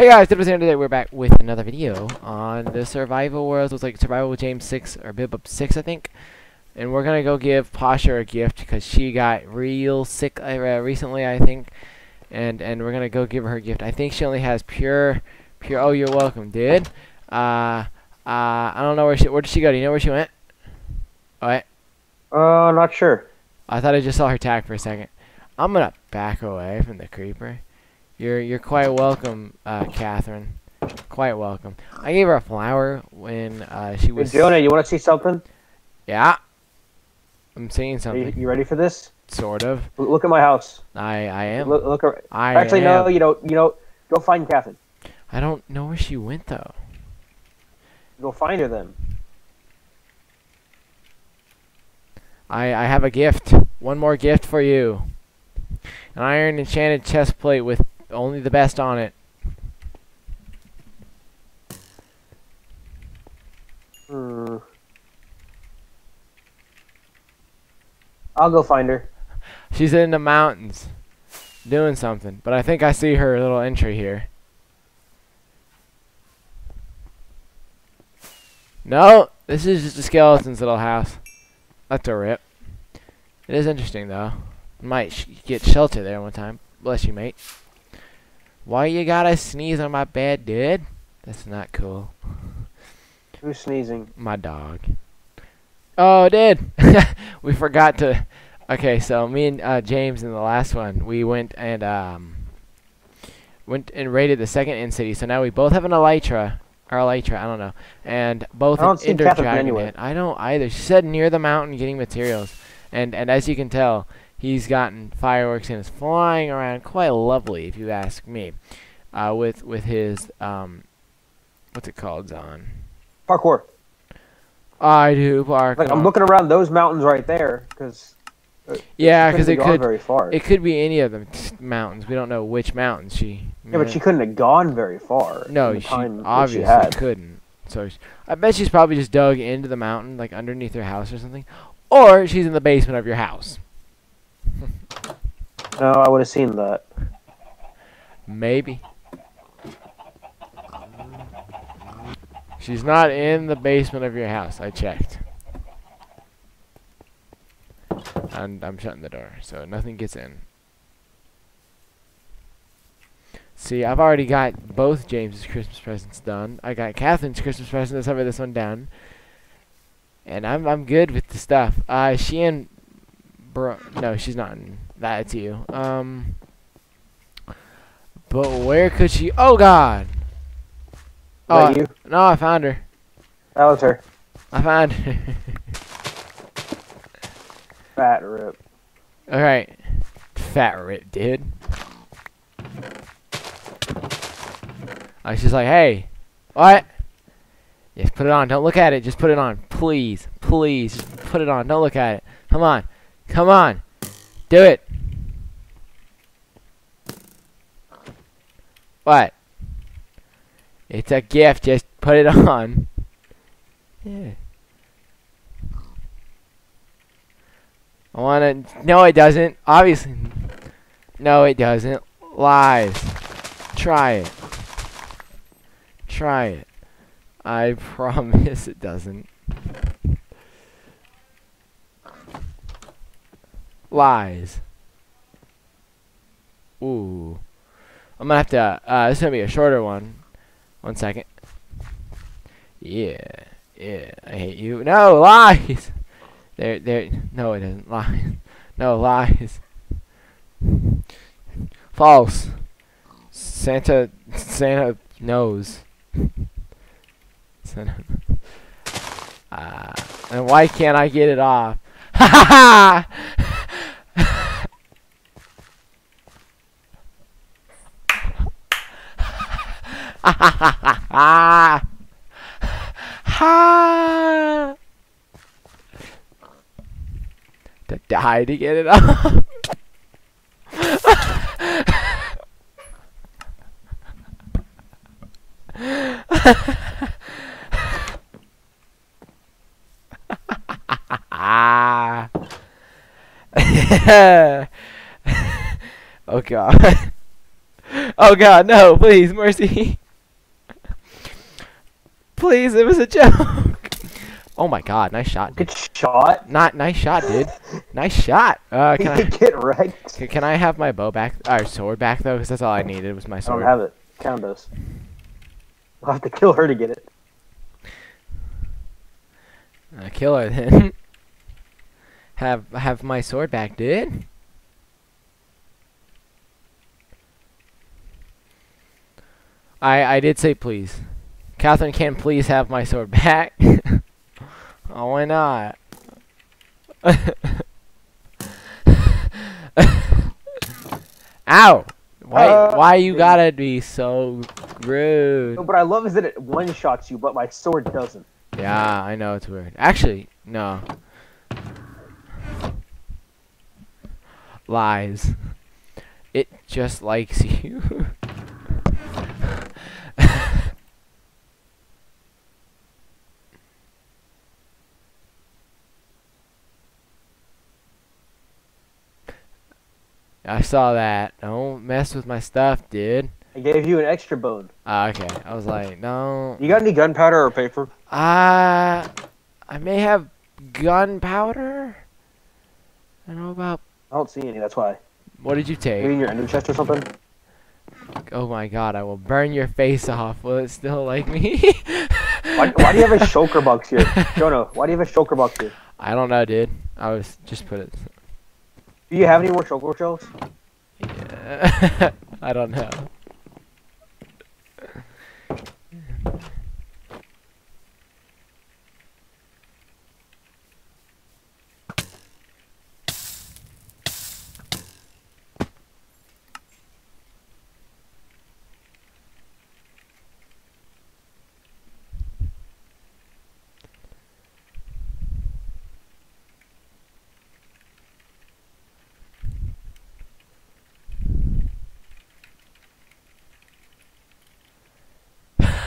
Hey guys, Diddles here today. We're back with another video on the survival world. Looks like survival with James 6 or Bib 6, I think. And we're gonna go give Pasha a gift because she got real sick uh, recently, I think. And and we're gonna go give her a gift. I think she only has pure, pure. Oh, you're welcome, dude. Uh, uh, I don't know where she. Where did she go? Do you know where she went? What? Uh, not sure. I thought I just saw her tag for a second. I'm gonna back away from the creeper. You're you're quite welcome, uh, Catherine. Quite welcome. I gave her a flower when uh, she Hey, was. Jonah, you want to see something? Yeah. I'm seeing Are you, something. you ready for this? Sort of. Look at my house. I I am. Look, look ar- I Actually, am. no, you don't. You know, go find Catherine. I don't know where she went though. Go find her then. I I have a gift. One more gift for you. An iron enchanted chest plate with only the best on it. I'll go find her. She's in the mountains, doing something. But I think I see her little entry here. No, this is just a skeleton's little house. That's a rip. It is interesting though. Might sh get shelter there one time. Bless you, mate. Why you gotta sneeze on my bed, dude? That's not cool. Who's sneezing? My dog. Oh, dude. we forgot to. Okay, so me and uh, James in the last one, we went and um, went and raided the second End City. So now we both have an elytra, or elytra, I don't know, and both I don't an ender dragon. I don't either. She said near the mountain getting materials, and and as you can tell, he's gotten fireworks and is flying around quite lovely, if you ask me, uh, with with his um, what's it called, Zon? Parkour. I do park. Like I'm looking around those mountains right there because. Yeah, because it could very far. it could be any of them mountains. We don't know which mountains she. yeah, but she couldn't have gone very far. No, she obviously she couldn't. So sh I bet she's probably just dug into the mountain, like underneath her house or something, or she's in the basement of your house. No, I would have seen that. Maybe. She's not in the basement of your house. I checked. And I'm shutting the door, so nothing gets in. See, I've already got both James's Christmas presents done. I got Catherine's Christmas present. Let's have this one down. And I'm I'm good with the stuff. Uh, she and bro, no, she's not. In, that's you. Um. But where could she? Oh God! Oh, that you? no, I found her. That was her. I found her. Fat rip. All right, fat rip, dude. I was just like, hey, what? Just put it on. Don't look at it. Just put it on, please, please. Just put it on. Don't look at it. Come on, come on, do it. What? It's a gift. Just put it on. Yeah. I wanna. No, it doesn't. Obviously. No, it doesn't. Lies. Try it. Try it. I promise it doesn't. Lies. Ooh. I'm gonna have to. Uh, this is gonna be a shorter one. One second. Yeah. Yeah. I hate you. No lies. There. There. No, it doesn't. Lies. No lies. False. Santa. Santa knows. Santa. Uh, and why can't I get it off? Ha ha ha! Ha ha ha! To die to get it. Ah. oh god. Oh god, no, please, mercy. Please, it was a joke. Oh my god, nice shot. dude. Get shot. Not nice shot, dude. Nice shot. Uh, can I Get wrecked. can, can I have my bow back? Or sword back though? Because that's all I needed was my sword. I don't have it. Count us. I'll have to kill her to get it. Uh, kill her then. have have my sword back, dude. I I did say please. Catherine can please have my sword back. oh, why not? Ow! Why Uh, why you gotta be so rude? No, but I love is that it one shots you, but my sword doesn't. Yeah, I know it's weird. Actually, no. Lies. It just likes you. I saw that. Don't mess with my stuff, dude. I gave you an extra bone. Ah, okay. I was like, no. You got any gunpowder or paper? Uh, I may have gunpowder. I don't know about. I don't see any. That's why. What did you Maybe take? in your ender chest or something. Oh my god, I will burn your face off. Will it still like me? Why, why do you have a shulker box here, Jonah? Why do you have a shulker box here? I don't know, dude. I was just put it. Do you have any more shulker shells? Yeah. I don't know.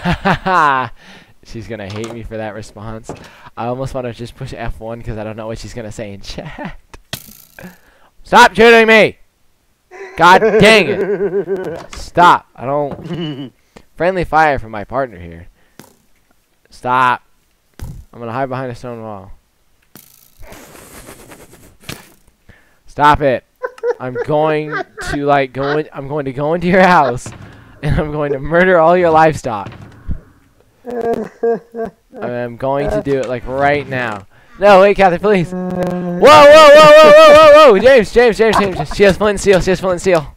she's gonna hate me for that response. I almost want to just push F1 because I don't know what she's gonna say in chat. Stop shooting me! God dang it! Stop! I don't. Friendly fire from my partner here. Stop! I'm gonna hide behind a stone wall. Stop it! I'm going to like go in, I'm going to go into your house and I'm going to murder all your livestock. I'm going to do it like right now. No, wait, Kathy, please. Whoa, whoa, whoa, whoa, whoa, whoa, whoa! James, James, James, James. She has flint and steel. She has flint and steel.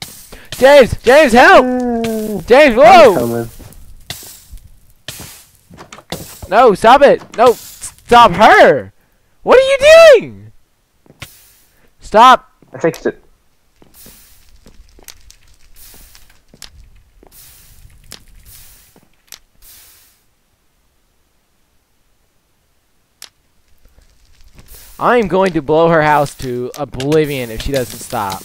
James, James, help! James, whoa! No, stop it! No, stop her! What are you doing? Stop! I fixed it. I'm going to blow her house to oblivion if she doesn't stop.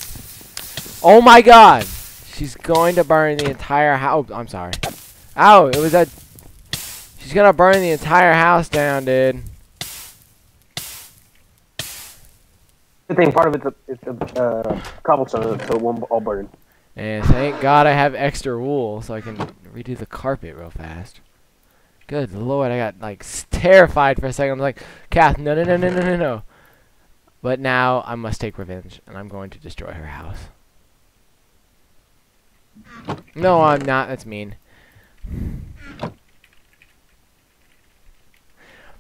Oh my god! She's going to burn the entire house. I'm sorry. Ow, it was that. She's gonna burn the entire house down, dude. Good thing part of it's a, it's a uh, cobblestone, so it won't all burn. And thank God I have extra wool so I can redo the carpet real fast. Good lord, I got like terrified for a second. I'm like, Kath, no, no, no, no, no, no, no. But now I must take revenge, and I'm going to destroy her house. No, I'm not. That's mean.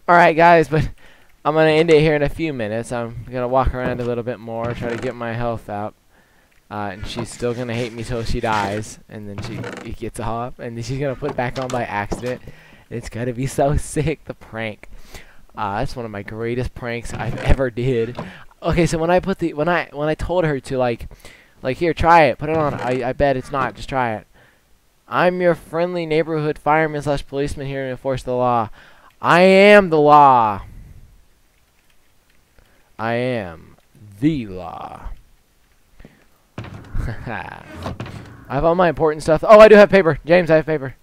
Alright, guys, but I'm going to end it here in a few minutes. I'm going to walk around a little bit more, try to get my health out. Uh, and she's still gonna hate me till she dies, and then she gets off, and then she's gonna put it back on by accident. It's gonna be so sick, the prank. Uh, that's one of my greatest pranks I've ever did. Okay, so when I put the when I when I told her to like, like here, try it, put it on. I I bet it's not. Just try it. I'm your friendly neighborhood fireman slash policeman here to enforce the law. I am the law. I am the law. I have all my important stuff. Oh, I do have paper. James, I have paper.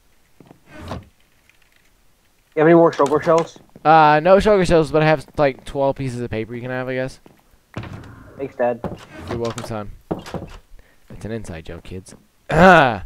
You have any more shulker shells? Uh, no shulker shells, but I have like 12 pieces of paper you can have, I guess. Thanks, Dad. You're welcome, son. It's an inside joke, kids. Ah.